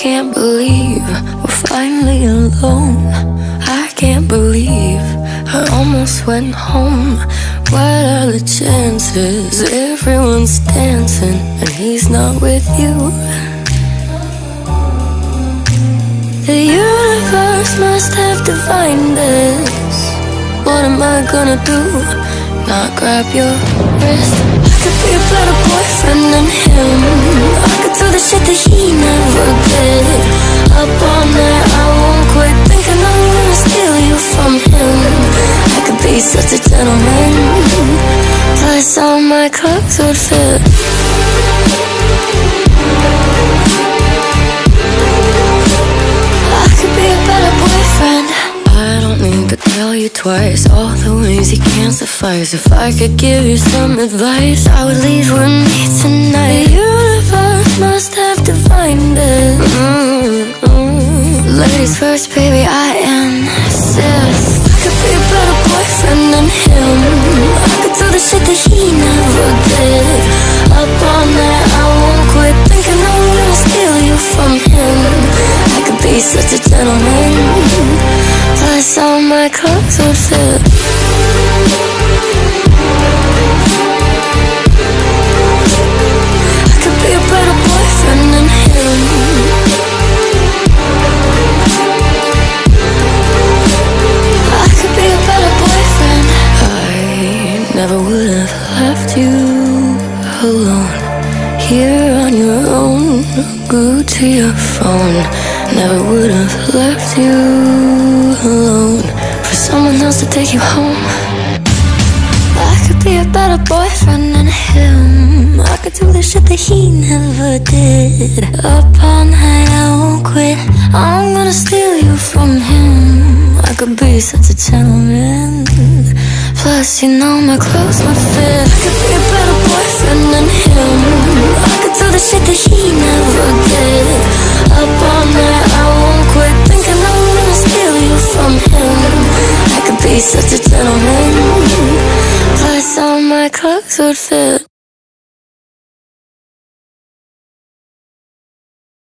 can't believe we're finally alone. I can't believe I almost went home. What are the chances? Everyone's dancing and he's not with you. The universe must have defined this. What am I gonna do? Not grab your wrist. I could be a better boyfriend than him. I could do the shit that he Be such a gentleman. Plus, all my clothes would fit. I could be a better boyfriend. I don't need to tell you twice all the ways he can't suffice. If I could give you some advice, I would leave with me tonight. The universe must have defined it. Mm-hmm. Ladies first, baby, I insist. Shit that he never did. Up all night, I won't quit thinking I'm gonna steal you from him. I could be such a gentleman. Plus, all my clothes would fit. Alone. Here on your own, glued to your phone. Never would have left you alone for someone else to take you home. I could be a better boyfriend than him. I could do the shit that he never did. Up all night, I won't quit. I'm gonna steal you from him. I could be such a gentleman. Plus, you know my clothes would fit. I could be a better such a gentleman. Plus, all my clothes would fit.